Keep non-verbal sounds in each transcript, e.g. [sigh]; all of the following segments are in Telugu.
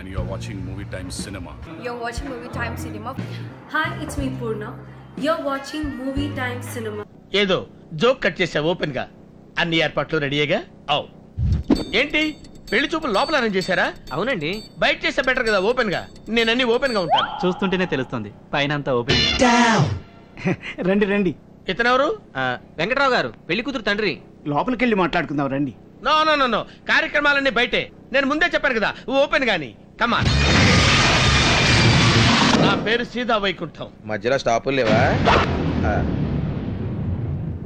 and you're watching Movie Time Cinema. You're watching Movie Time Cinema. Hi, it's me Purna. You're watching Movie Time Cinema. ఏదో జోక్ కట్ చేసావు ఓపెన్గా. అన్ని ఏర్పాట్లు రెడీగా అవు. ఏంటి? పెళ్ళి చూపులు లోపల అరేంజ్ చేశారా? అవునండి. బయట చేస్తే బెటర్ కదా ఓపెన్గా? నేను అన్ని ఓపెన్గా ఉంటాను. చూస్తుంటేనే తెలుస్తుంది. పైన అంతా ఓపెన్. [laughs] రండి రండి. ఇతనెవరు? వెంకట్రావు గారు పెళ్ళి కూతురు తండ్రి. లోపలికి వెళ్ళి మాట్లాడుకుందాం రండి. నో నో నో నో కార్యక్రమాలన్నీ బయటే. నేను ముందే చెప్పాను కదా ఓపెన్ గాని. కమా నా పేరు సీతా వైకుంఠం. మధ్యలో స్టాపులు లేవా? ఆ,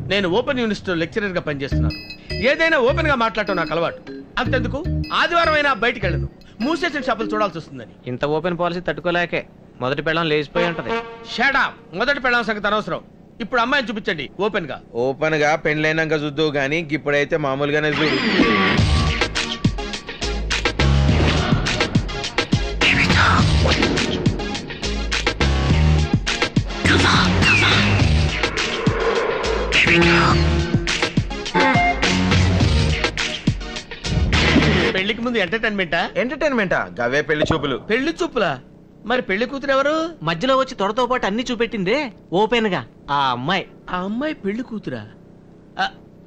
నేను ఓపెన్ యూనివర్సిటీ లెక్చరర్గా పనిచేస్తున్నాను. ఏదైనా ఓపెన్గా మాట్లాడటం నాకు అలవాటు. అంతెందుకు? ఆదివారం అయినా బయటికి వెళ్ళను. మూసేసిన షాపులు చూడాల్సి వస్తుందని. ఇంత ఓపెన్ పాలసీ తట్టుకోలేకే. మొదటి పెళ్ళం లేచిపోయి ఉంటది. షడా మొదటి పెళ్ళాం సంగతి అనవసరం. ఇప్పుడు అమ్మాయిని చూపించండి ఓపెన్గా ఓపెన్గా పెండ్లైనాక చూద్దావు గానీ ఇప్పుడైతే మామూలుగానే చూడు. పెళ్ళికి ముందు ఎంటర్టైన్మెంటా ఎంటర్టైన్మెంటా? గవే పెళ్ళి చూపులు. పెళ్ళి చూపులా? మరి పెళ్ళి కూతురు ఎవరు? మధ్యలో వచ్చి తొడతో పాటు అన్ని చూపెట్టిందే ఓపెన్గా ఆ అమ్మాయి. ఆ అమ్మాయి పెళ్ళి కూతురా?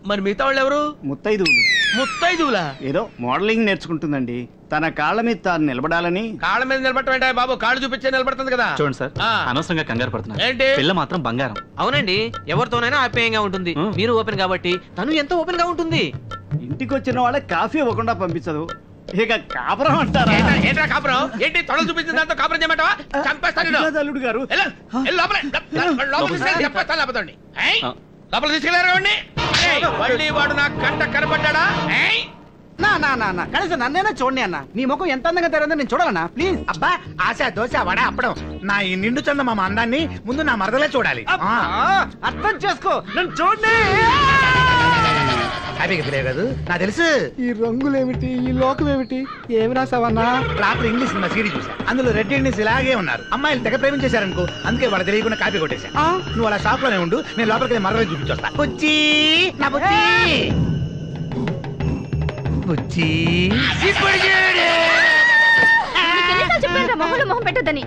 మరి మిగతా వాళ్ళు ఎవరు? ముత్తైదువులు. ముత్తైదువులా? ఏదో మోడలింగ్ నేర్చుకుంటుందండి. తన కాళ్ళ మీద తాను నిలబడాలని. కాళ్ళ మీద నిలబడటం బాబు? కాళ్ళు చూపించే నిలబడుతుంది కదా. చూడండి సార్ ఆ. అనవసరంగా కంగారు పడుతున్నారు. ఏంటి? పిల్ల మాత్రం బంగారం. అవునండి ఎవరితోనైనా ఆప్యాయంగా ఉంటుంది. మీరు ఓపెన్ కాబట్టి తను ఎంతో ఓపెన్గా ఉంటుంది? ఇంటికి వచ్చిన వాళ్ళకి కాఫీ ఇవ్వకుండా పంపించదు. ఇక కాపురం అంటారా? ఏంట్రా- ఏంట్రా కాపురం? ఏంటి తొడలు చూపించిన దాంతో కాపురం చేయమంటావా? చంపేస్తాను అల్లుడు గారు. లోపల లోపల- లోపల తీసుకెళ్ళి తీసుకెళ్ళారు మళ్ళీ వాడు నా కంట కనపడ్డా నా నా నా నా. కనీసం నన్నైనా చూడండి అన్న. నీ ముఖం ఎంత అందంగా తెరందో నేను చూడాలన్నా. ప్లీజ్. అబ్బా ఆశ దోశ వడ అప్పడం. నా ఈ నిండు చందమామ అందాన్ని ముందు నా మరదలే చూడాలి. ఆ, అర్థం చేసుకో. నన్ను చూడండి. హ్యాపీగా ఫీల్ కదూ? నా తెలుసు. ఈ రంగులేమిటి? ఈ లోకం ఏమిటి ఏమి రాసావన్నా? రాత్రి ఇంగ్లీష్ సినిమా సిరీస్ చూసా అందులో రెడ్ ఇంగ్లీష్ ఇలాగే ఉన్నారు. అమ్మాయిలు తెగ ప్రేమించేశారనుకో అందుకే వాళ్ళ తెలియకుండా కాపీ కొట్టేశా. నువ్వు అలా షాప్లోనే ఉండు నేను లోపలికి మరదలే చూపించొస్తా బుజ్జి నా బుజ్జి. మొహంలో మొహం పెట్టొద్దని.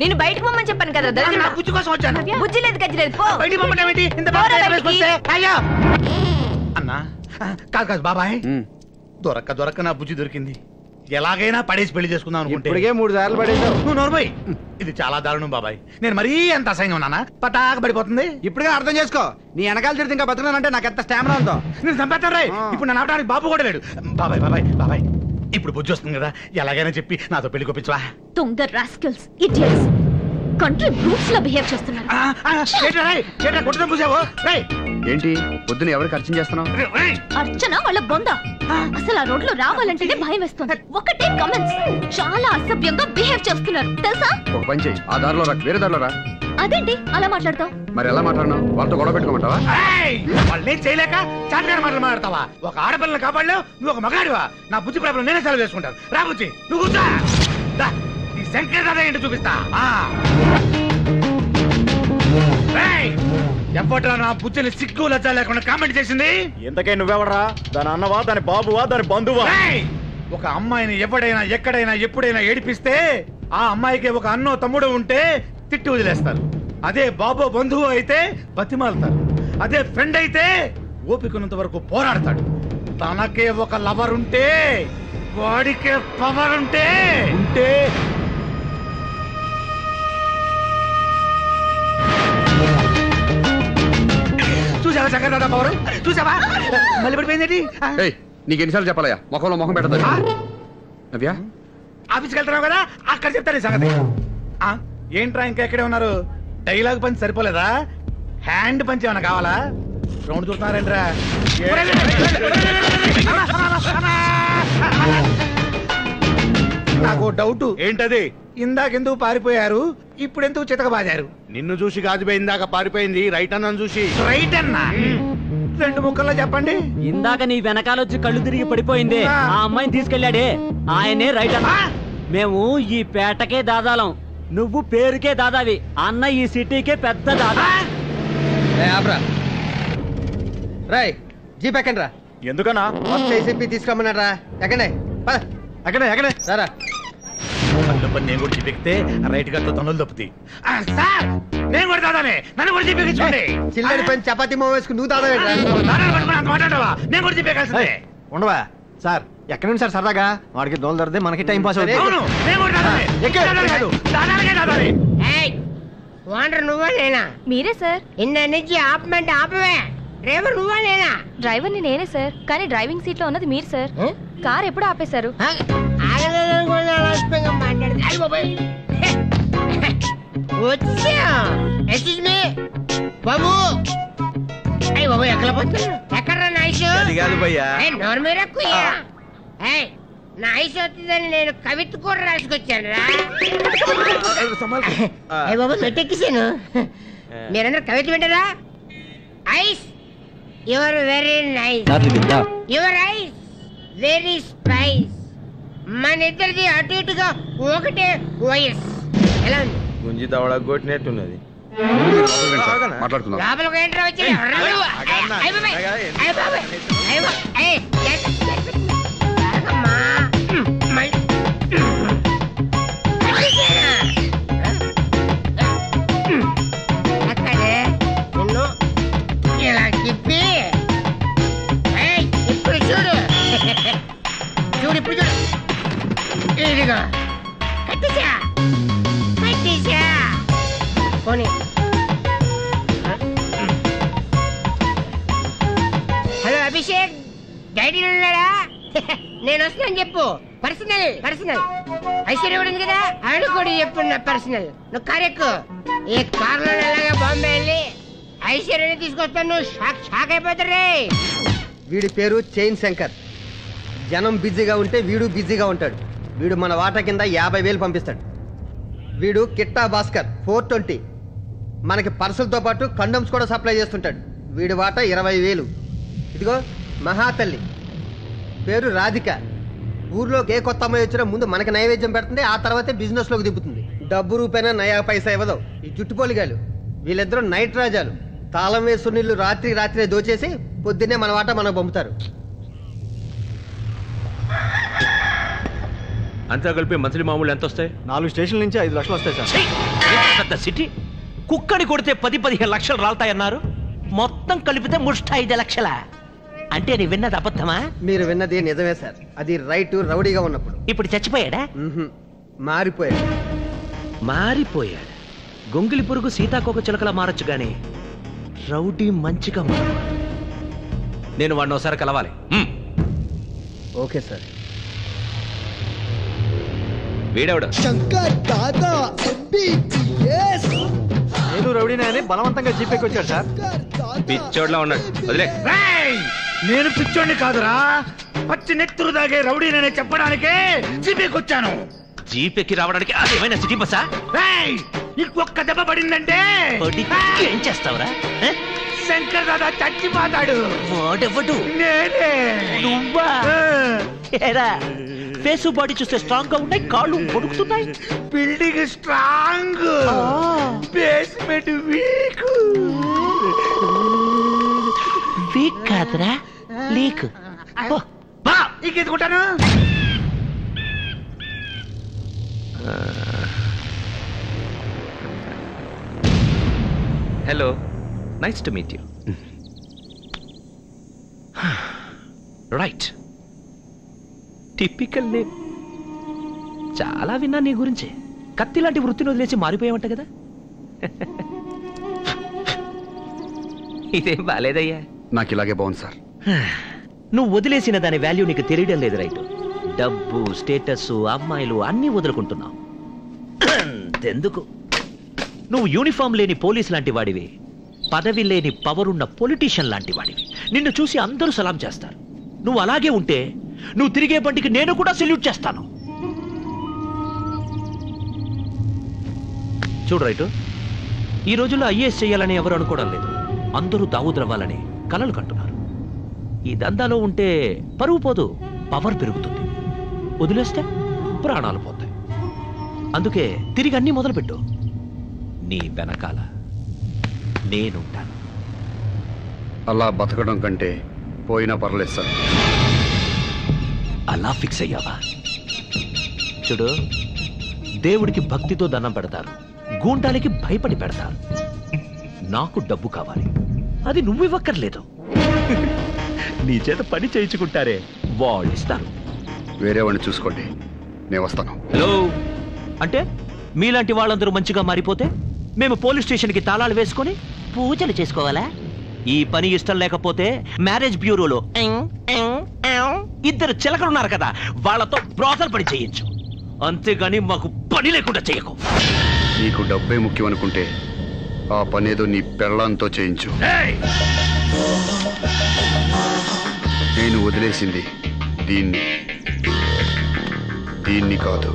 నేను బయటకు పొమ్మని చెప్పాను కదా. బుజ్జి కోసం వచ్చాను. బుజ్జి లేదు గజ్జి లేదు పో. బయటికి ఏంటి ఇంత బాగా కాదు కాదు బాబాయ్. దొరక్క దొరక్క నా బుజ్జి దొరికింది. ఎలాగైనా పడేసి పెళ్ళి చేసుకుందాం అనుకుంటే. ఇప్పటికే మూడు సార్లు పడేసావు నువ్వు ఇది చాలా దారుణం బాబాయ్. నేను మరీ అంత అసహ్యంగా ఉన్నానా? పటాక పడిపోతుంది? ఇప్పుడుగా అర్థం చేసుకో. నీ వెనకాల తిరిగి ఇంకా బతకనంటే నాకు ఎంత స్టామినా ఉందో. నేను చంపేస్తాను రాయ్. ఇప్పుడు నన్ను ఆపడానికి బాబు కూడా లేడు. బాబాయ్ బాబాయ్ బాబాయ్. ఇప్పుడు బుజ్జి వస్తుంది కదా ఎలాగైనా చెప్పి నాతో పెళ్ళి కొప్పించవా? దొంగ రాస్కల్స్ ఇడియట్స్ కంట్రీ బ్రూట్స్ లా బిహేవ్ చేస్తున్నారు. ఏంటి? పొద్దున ఎవరికి అర్చన చేస్తున్నావు? రేయ్. అర్చన వాళ్ళ బొంద? అసలు ఆ రోడ్లో రావాలంటేనే భయం వేస్తుంది. ఒకటే కమెంట్స్ చాలా అసభ్యంగా బిహేవ్ చేస్తున్నారు. తెలుసా? ఒక పని చేయి ఆ దారిలో రా వేరే దారిలో రా. అదేంటి? అలా మాట్లాడతావు? మరి ఎలా మాట్లాడినావు వాళ్ళతో గొడవ పెట్టుకోమంటావా? ఏయ్! వాళ్ళని చేయలేక చాటగాని మాటలు మాట్లాడతావా? ఒక ఆడపిల్లని కాపాడలేవు నువ్వు ఒక మగాడివా? నా బుద్ధి ప్రాబ్లం నేనే సెలవు చేసుకుంటాను. రా బుజ్జి నువ్వు శంకర్ దాదా ఏంటో చూపిస్తా! ఎప్పట్రా నా బుజ్జిని సిగ్గు లజ్జ లేకుండా కామెంట్ చేసింది? ఎంతకై నువ్వెవడరా? దాని అన్నవా దాని బాబువా దాని బంధువా! ఒక అమ్మాయిని ఎవడైనా ఎక్కడైనా ఎప్పుడైనా ఏడిపిస్తే ఆ అమ్మాయికి ఒక అన్నో తమ్ముడు ఉంటే తిట్టి వదిలేస్తారు. అదే బాబో బంధువు అయితే బతిమాలుతారు. అదే ఫ్రెండ్ అయితే ఓపికనంత వరకు పోరాడతాడు. తనకే ఒక లవర్ ఉంటే వాడికే పవర్ ఉంటే ఉంటే చూసావా మళ్ళీ పడిపోయింది నీకు ఎన్నిసార్లు చెప్పాలయ్యా ముఖంలో ముఖం పెట్టదు నవ్యా ఆఫీస్కి వెళ్తున్నావు కదా అక్కడ చెప్తాను ఈ సంగతి ఏంట్రా ఇంకా ఎక్కడే ఉన్నారు డైలాగ్ పంచి సరిపోలేదా హ్యాండ్ పంచి ఏమైనా కావాలా రౌండ్ చూస్తున్నారేంట్రా నాకు డౌట్ ఏంటది? ఇందాకెందుకు పారిపోయారు? ఇప్పుడు ఎందుకు చితకబాదారు? నిన్ను చూసి కాదుపోయి ఇందాక పారిపోయింది రైట్ అన్నను చూసి. రైట్ అన్నా రెండు ముక్కల్లో చెప్పండి. ఇందాక నీ వెనకాలొచ్చి కళ్ళు తిరిగి పడిపోయింది. ఆ. అమ్మాయిని తీసుకెళ్ళాడే. ఆయనే రైట్ అన్న మేము ఈ పేటకే దాదాలం. నువ్వు పేరుకే దాదావి. అన్న ఈ సిటీకే పెద్ద దాదా. రాయ్ జీప్ ఎక్కండి రా ఎందుకన్నా ఫస్ట్ ఏసీపీ రా ఎక్కండి. ఎక్కడే ఎక్కడే. రారా. అడ్డు పని నేను కూడా రైట్గా తప్పుతాయి సార్ నేను కూడా దాదానే నన్ను కూడా చిల్లడి పని చపాతి మో వేసుకుని నువ్వు దాదా మాట్లాడవా నేను కూడా ఉండవా సార్ ఎక్కడి నుంచి సార్ సరదాగా వాడికి దోలు దొరికితే మనకి టైం పాస్ అవుతుంది అవును నువ్వా నేనా మీరే సార్ ఇంద నుంచి ఆపమంటే ఆపవే డ్రైవర్ నువ్వా నేనా? డ్రైవర్ని నేనే సార్. కానీ డ్రైవింగ్ సీట్లో ఉన్నది మీరు సార్? కార్ ఎప్పుడు ఆపేశారు. బాబు. అయ్యి బాబు ఎక్కడ పోతున్నా ఎక్కడ నైస్ కాదు భయ్యా. నోరు నా ఐస్ అవుతుందని నేను కవిత కూడా రాసుకొచ్చాను రా. బాబు మీరందరూ కవిత వింటారా? Eyes. Your very nice. Your eyes very spice. మన ఇద్దరిది అటు ఇటుగా ఒకటే వయస్. ఎలా ఉంది? గుంజి దవడ కొట్టినట్టున్నది. మాట్లాడుకుందాం. లోపలికి ఏంట్రా వచ్చి పోనీ. హలో అభిషేక్ డైడీ ఉన్నాడా? నేను వస్తున్నాను చెప్పు. Personal personal. ఐశ్వర్య కూడా ఉంది కదా? ఆవిడ కూడా చెప్పు నా పర్సనల్. నువ్వు కార్ ఎక్కు. ఈ కార్లో ఎలాగా బాంబే వెళ్ళి ఐశ్వర్యని తీసుకొస్తాను. నువ్వు షాక్ షాక్ అయిపోతారే వీడి పేరు చైన్ శంకర్. జనం బిజీగా ఉంటే వీడు బిజీగా ఉంటాడు. వీడు మన వాటా కింద యాభై వేలు పంపిస్తాడు. వీడు కిట్టా భాస్కర్ ఫోర్ ట్వంటీ. మనకి పర్సులతో పాటు కండమ్స్ కూడా సప్లై చేస్తుంటాడు. వీడి వాటా ఇరవై వేలు. ఇదిగో మహాతల్లి. పేరు రాధిక. ఊర్లోకి ఏ కొత్త అమ్మాయి వచ్చినా ముందు మనకి నైవేద్యం పెడుతుంది ఆ తర్వాతే బిజినెస్లోకి దిప్పుతుంది డబ్బు రూపైనా నయా పైసా ఇవ్వదు. ఈ జుట్టుపోలిగాలు వీళ్ళిద్దరూ నైట్ రాజాలు. తాళం వేసు నీళ్ళు రాత్రి రాత్రే దోచేసి పొద్దున్నే మన వాట మనకు పంపుతారు. అంతా కలిపి మంత్లీ మామూలు ఎంత వస్తాయి నాలుగు స్టేషన్ల నుంచి ఐదు లక్షలు వస్తాయి సార్. పెద్ద సిటీ? కుక్కని కొడితే పది పదిహేను లక్షలు రాలుతాయన్నారు. మొత్తం కలిపితే ముష్ట ఐదు లక్షల? అంటే నీ విన్నది అబద్ధమా? మీరు విన్నది నిజమే సార్. అది రైట్ రౌడీగా ఉన్నప్పుడు. ఇప్పుడు చచ్చిపోయాడా. మారిపోయాడు. మారిపోయాడు. గొంగిలి పురుగు సీతాకోక చిలకలా మారచ్చు గాని రౌడీ మంచిగా నేను వాడిని ఒకసారి కలవాలి. Okay sir. వీడెవడు? నేను రౌడీనే అని బలవంతంగా జీపేకి వచ్చాడు సార్. పిచ్చోడ్లా ఉన్నాడు. వదిలే. రేయ్! నేను పిచ్చోడిని కాదురా. పచ్చి నెత్తురు దాగే రౌడీనని చెప్పడానికే జీపీకి వచ్చాను జీపెక్కి రావడానికి ఏమైనా సిటీ బస్సా? రేయ్! ఇంకొక్క దెబ్బ పడిందంటే. ఏం చేస్తావురా? శంకర్ దాదా చచ్చిపోతాడు. వాడెవ్వడు? నేనే. నువ్వా? ఫేసు బాడీ చూస్తే స్ట్రాంగ్గా ఉన్నాయి కాళ్ళు పొడుకుతున్నాయి building strong basement weak weak కాదురా leak ఇంకెందుకుంటాను hello nice to meet you right typical name చాలా విన్నా నీ గురించి. కత్తి లాంటి వృత్తిని వదిలేసి మారిపోయావంట కదా. ఇదేం బాలేదయ్యా? నాకు ఇలాగే బాగుంది సార్. నువ్వు వదిలేసిన దాని వాల్యూ నీకు తెలియడం లేదు రైట్. డబ్బు స్టేటస్ అమ్మాయిలు అన్నీ వదులుకుంటున్నావు. ఎందుకు నువ్వు యూనిఫామ్ లేని పోలీస్ లాంటి వాడివి. పదవి లేని పవరున్న పొలిటీషియన్ లాంటి వాడివి. నిన్ను చూసి అందరూ సలాం చేస్తారు. నువ్వు అలాగే ఉంటే నువ్వు తిరిగే బండికి నేను కూడా సెల్యూట్ చేస్తాను. చూడు రైటు ఈ రోజుల్లో ఐఏఎస్ చేయాలని ఎవరు అనుకోవడం లేదు. అందరూ దావుద్రవ్వాలని కలలు కంటున్నారు. ఈ దందాలో ఉంటే పరువు పోదు పవర్ పెరుగుతుంది. వదిలేస్తే ప్రాణాలు పోతాయి. అందుకే తిరిగి అన్నీ మొదలుపెట్టు. నీ వెనకాల నేనుంటాను అలా బతకడం కంటే పోయినా పర్లేదు సార్. అలా ఫిక్స్ అయ్యావా? చూడు దేవుడికి భక్తితో దండం పెడతారు గూండాలకి భయపడి పెడతారు. నాకు డబ్బు కావాలి అది నువ్వు ఇవ్వక్కర్లేదు నీ చేత పని చేయించుకుంటారే వాళ్ళు ఇస్తారు వేరే వాడిని చూసుకోండి నేను వస్తాను. హలో? అంటే మీలాంటి వాళ్ళందరూ మంచిగా మారిపోతే మేము పోలీస్ స్టేషన్కి తాళాలు వేసుకొని పూజలు చేసుకోవాలా? ఈ పని ఇష్టం లేకపోతే మ్యారేజ్ బ్యూరోలో ఎంగ్, ఎంగ్, ఎంగ్ ఇద్దరు చిలకలున్నారు కదా వాళ్ళతో బ్రోకర్ పని చేయొచ్చు అంతేగాని మాకు పని లేకుండా చేయకు. నీకు డబ్బే ముఖ్యం అనుకుంటే ఆ పనేదో నీ పెళ్ళంతో చేయించు. నేను వదిలేసింది దీన్ని. దీన్ని కాదు.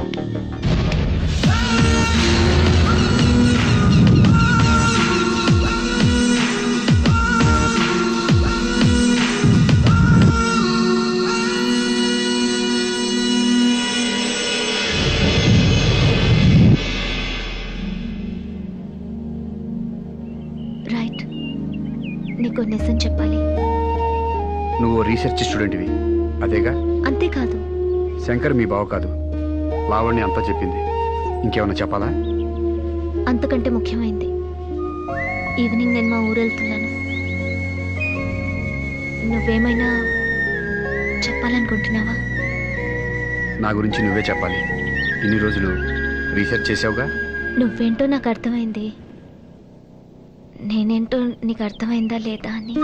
రీసెర్చ్ స్టూడెంట్వి. అదేగా? అంతేకాదు. శంకర్ మీ బావ కాదు. లావణ్య అంతా చెప్పింది. ఇంకేమన్నా చెప్పాలా? అంతకంటే ముఖ్యమైంది. ఈవినింగ్ నేను మా ఊరు వెళ్తున్నాను నువ్వేమైనా చెప్పాలనుకుంటున్నావా? నా గురించి నువ్వే చెప్పాలి. ఇన్ని రోజులు రీసెర్చ్ చేసావుగా నువ్వేంటో నాకు అర్థమైంది. నేనేంటో నీకు అర్థమైందా లేదా అని.